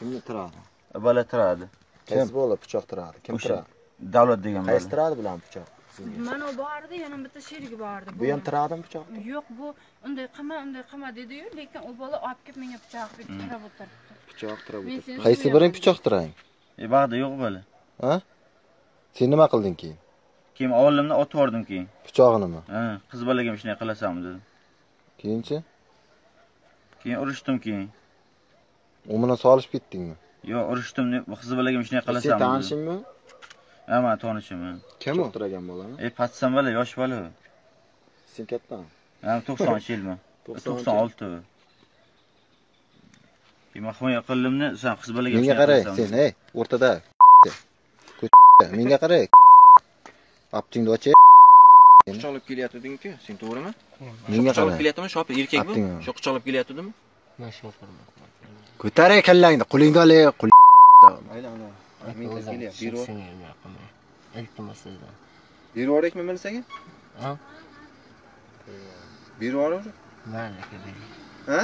Kimni tiradi? bola turadi Qaysi bola pichoq tiradi? Kim tiradi? davlat degan Qaysi bola tiradi bilan pichoq? Mana u bordi yana bitta sherigi bordi Bu ham tiradimi pichoq? yo'q bu unday qilma unday qilma dediyu lekin u bola olib kelib menga pichoq deb tirab o'tiribdi Pichoq tirab o'tiribdi. Qaysi biring pichoq tirang? e bag'da yo'q bola Ha? Sen nima qilding keyin? keyin olimni otib yubordim keyin Pichog'inimi? ha qiz bolaga ham shunday qilasanmi dedim Keyinchi keyin urishdim keyin u bilan solishib ketdingmi? yo'q urishdim deb ham shunday Sen qilasanmi dedim tanishingmi? ha man tanishim. Kim Pichoq tiragan bolani? e patsan bola yosh bola u. Sen kattami? ha to'qsoninchi yilmi to'qson olti keyin himoya qildimni san qiz bolaga ham Menga qilasanmi sen, ey, o'rtada. Menga qarang. Aptingni och. Quchoqlab kelyaptiding-ku, sen to'g'rimi? Menga Quchoqlab qarang. kelyaptimi? Shopi erkakmi? Shu quchoqlab kelyaptidimi? Men shoferman. Ko'tar kallangni, qo'lingni ol qo'l. Aylan, men Iltimos sizdan. yuboraylikmi milisaga? Ha? Mayli, keling. Ha?